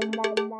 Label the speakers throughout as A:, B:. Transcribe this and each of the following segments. A: la la la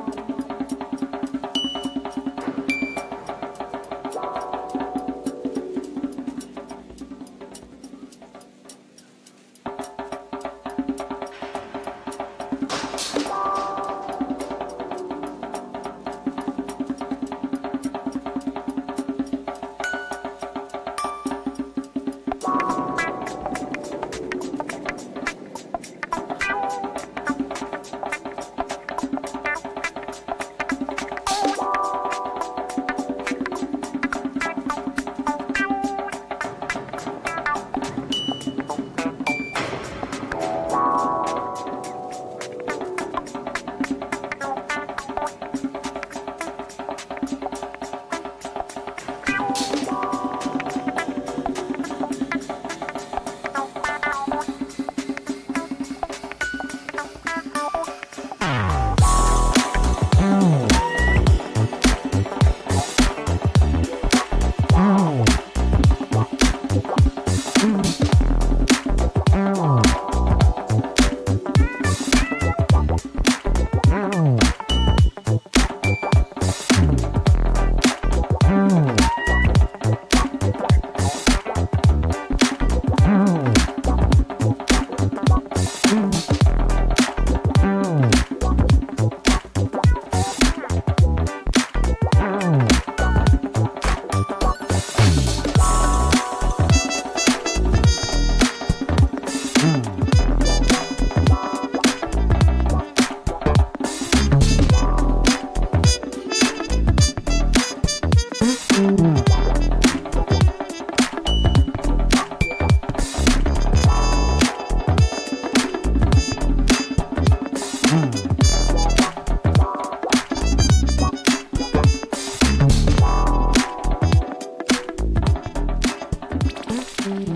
B: Thank you.